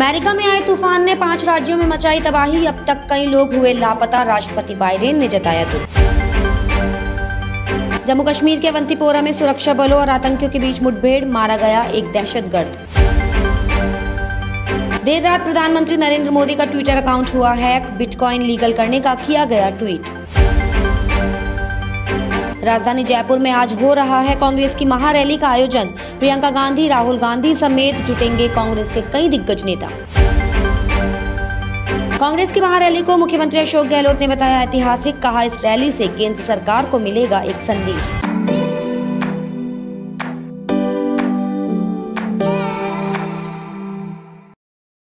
America में आए तूफ़ान ने पाँच राज्यों में मचाई तबाही। अब तक कई लोग हुए लापता। राष्ट्रपति बाइडेन ने जताया दुख। जम्मू कश्मीर के अवंतीपोरा में सुरक्षा बलों और आतंकियों के बीच मुठभेड़, मारा गया एक दहशतगर्द। देर रात प्रधानमंत्री नरेंद्र मोदी का ट्विटर अकाउंट हुआ हैक। बिटकॉइन लीगल करने का किया गया ट्वीट। राजधानी जयपुर में आज हो रहा है कांग्रेस की महारैली का आयोजन। प्रियंका गांधी, राहुल गांधी समेत जुटेंगे कांग्रेस के कई दिग्गज नेता। कांग्रेस की महारैली को मुख्यमंत्री अशोक गहलोत ने बताया ऐतिहासिक, कहा इस रैली से केंद्र सरकार को मिलेगा एक संदेश।